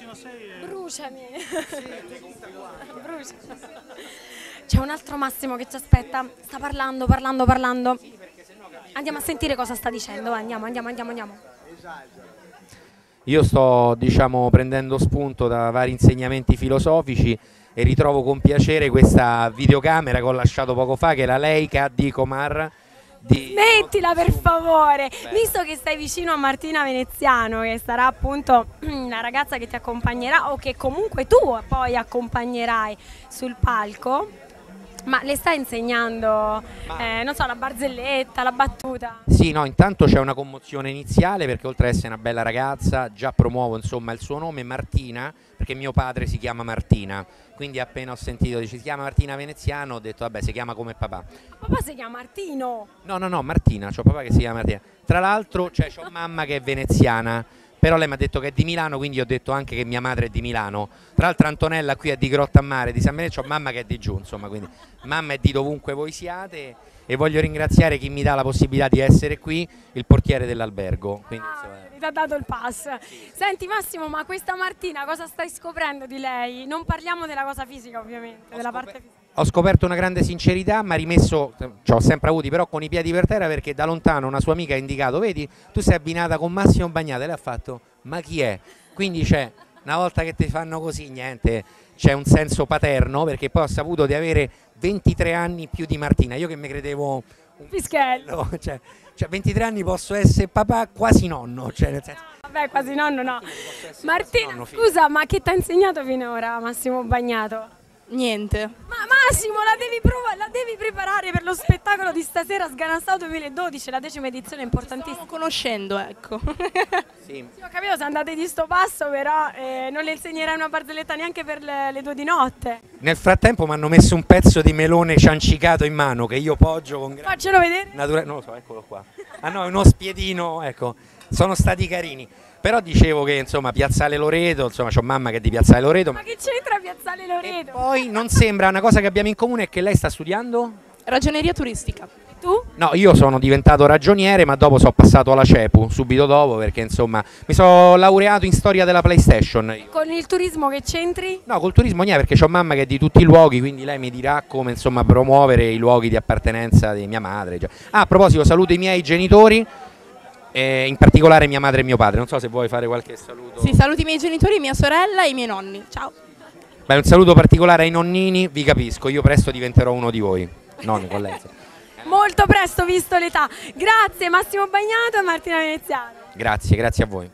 Bruciami. Bruciami. C'è un altro Massimo che ci aspetta. Sta parlando, parlando, parlando. Andiamo a sentire cosa sta dicendo. Andiamo, andiamo, andiamo, andiamo. Io sto diciamo, prendendo spunto da vari insegnamenti filosofici e ritrovo con piacere questa videocamera che ho lasciato poco fa, che è la Leica di Comar. Di... Smettila per favore, visto che stai vicino a Martina Veneziano, che sarà appunto la ragazza che ti accompagnerà o che comunque tu poi accompagnerai sul palco, ma le stai insegnando, eh, non so, la barzelletta, la battuta? Sì, no, intanto c'è una commozione iniziale perché oltre ad essere una bella ragazza, già promuovo insomma il suo nome Martina, perché mio padre si chiama Martina, quindi appena ho sentito dice si chiama Martina Veneziano, ho detto vabbè si chiama come papà. Papà si chiama Martino. No, no, no, Martina, c'ho papà che si chiama Martina. Tra l'altro cioè, c'ho mamma che è veneziana, però lei mi ha detto che è di Milano, quindi ho detto anche che mia madre è di Milano. Tra l'altro Antonella qui è di Grotta Mare, di San Benedetto, ho mamma che è di giù, insomma, quindi mamma è di dovunque voi siate e voglio ringraziare chi mi dà la possibilità di essere qui, il portiere dell'albergo. Quindi, insomma, Ah, ti ha dato il pass. Senti Massimo, ma questa Martina cosa stai scoprendo di lei? Non parliamo della cosa fisica ovviamente, della parte fisica. Ho scoperto una grande sincerità, mi ha rimesso, ci ho sempre avuti, però con i piedi per terra perché da lontano una sua amica ha indicato, vedi, tu sei abbinata con Massimo Bagnata, e lei ha fatto, ma chi è? Quindi c'è, una volta che ti fanno così, niente, c'è un senso paterno perché poi ho saputo di avere 23 anni più di Martina, io che mi credevo un Fischello. fischello, cioè, cioè 23 anni posso essere papà quasi nonno, cioè nel senso... Vabbè, quasi nonno no. Martina, nonno, scusa, ma che ti ha insegnato finora Massimo Bagnato? Niente. Ma Massimo, la devi, prova- la devi preparare per lo spettacolo di stasera Sganassato 2012, la decima edizione importantissima. Stiamo conoscendo, ecco. Sì, Sì, ho capito se andate di sto passo, però eh, non le insegnerai una barzelletta neanche per le, le due di notte. Nel frattempo mi hanno messo un pezzo di melone ciancicato in mano che io poggio con grande... Faccelo vedere. Natura- non lo so, eccolo qua. Ah no, è uno spiedino, ecco. Sono stati carini. Però dicevo che insomma Piazzale Loreto, insomma c'ho mamma che è di Piazzale Loreto. Ma che c'entra Piazzale E Loreto? poi non sembra una cosa che abbiamo in comune è che lei sta studiando? Ragioneria turistica. Tu? No, io sono diventato ragioniere, ma dopo sono passato alla CEPU, subito dopo, perché insomma mi sono laureato in storia della PlayStation. io. Con il turismo che c'entri? No, col turismo niente, perché ho mamma che è di tutti i luoghi, quindi lei mi dirà come insomma promuovere i luoghi di appartenenza di mia madre. già. Ah, a proposito, saluto i miei genitori, eh, in particolare mia madre e mio padre. Non so se vuoi fare qualche saluto. Sì, saluti i miei genitori, mia sorella e i miei nonni. Ciao. Beh, un saluto particolare ai nonnini, vi capisco, io presto diventerò uno di voi. Nonni, con lei. Molto presto, visto l'età. Grazie Massimo Bagnato e Martina Veneziano. Grazie, grazie a voi.